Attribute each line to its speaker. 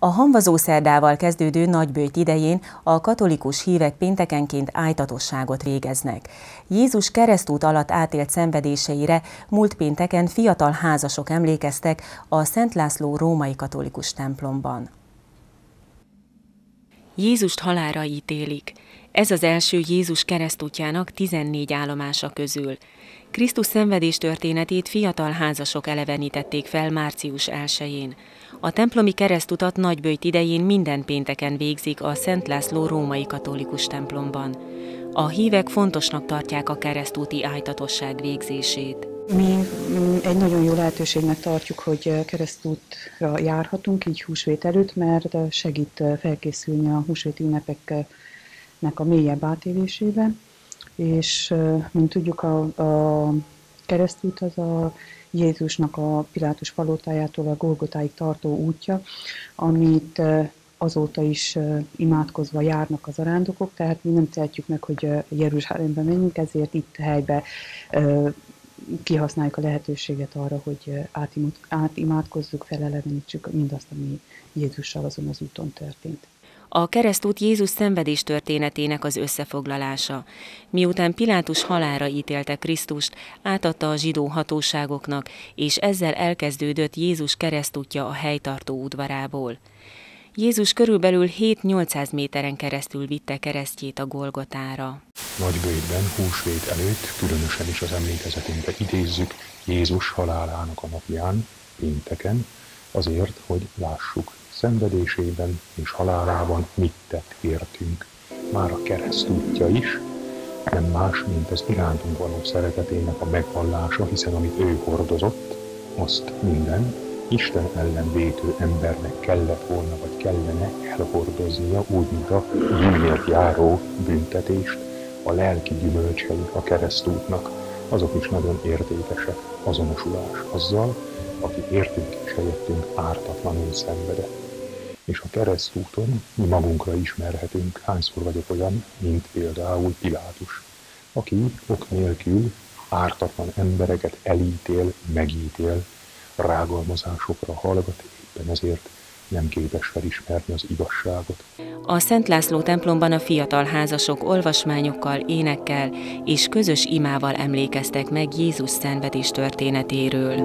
Speaker 1: A hamvazó szerdával kezdődő nagybőjt idején a katolikus hívek péntekenként ájtatosságot végeznek. Jézus keresztút alatt átélt szenvedéseire múlt pénteken fiatal házasok emlékeztek a Szent László római katolikus templomban. Jézust halára ítélik. Ez az első Jézus keresztútjának 14 állomása közül. Krisztus szenvedés történetét fiatal házasok elevenítették fel március 1-én. A templomi keresztutat nagybőjt idején minden pénteken végzik a Szent László római katolikus templomban. A hívek fontosnak tartják a keresztúti ájtatosság végzését.
Speaker 2: Mi egy nagyon jó lehetőségnek tartjuk, hogy keresztútra járhatunk, így húsvét előtt, mert segít felkészülni a húsvéti ünnepeknek a mélyebb átélésében és mint tudjuk, a, a keresztút az a Jézusnak a Pilátus palotájától a Golgotáig tartó útja, amit azóta is imádkozva járnak az arándokok, tehát mi nem tehetjük meg, hogy Jeruzsálembe menjünk, ezért itt helybe kihasználjuk a lehetőséget arra, hogy átimádkozzuk, felelevenítsük mindazt, ami Jézussal azon az úton történt.
Speaker 1: A keresztút Jézus szenvedés történetének az összefoglalása. Miután Pilátus halára ítélte Krisztust, átadta a zsidó hatóságoknak, és ezzel elkezdődött Jézus keresztútja a helytartó udvarából. Jézus körülbelül 7-800 méteren keresztül vitte keresztjét a Golgotára.
Speaker 3: Nagybőjtben, húsvét előtt, különösen is az emlékezetünkbe idézzük Jézus halálának a napján, pénteken, azért, hogy lássuk, szenvedésében és halálában mit tett értünk. Már a kereszt útja is nem más, mint az irántunk való szeretetének a megvallása, hiszen amit ő hordozott, azt minden Isten ellen vétő embernek kellett volna, vagy kellene elhordoznia, úgy, mint a bűnért járó büntetést, a lelki gyümölcsei a keresztútnak, azok is nagyon értékesek, azonosulás azzal, aki értünk és helyettünk ártatlanul szenvedett és a keresztúton mi magunkra ismerhetünk, hányszor vagyok olyan, mint például Pilátus, aki ok nélkül ártatlan embereket elítél, megítél, rágalmazásokra hallgat, éppen ezért nem képes felismerni az igazságot.
Speaker 1: A Szent László templomban a fiatal házasok olvasmányokkal, énekkel és közös imával emlékeztek meg Jézus szenvedés történetéről.